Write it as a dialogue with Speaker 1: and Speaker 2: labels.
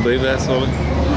Speaker 1: you believe that, Sully?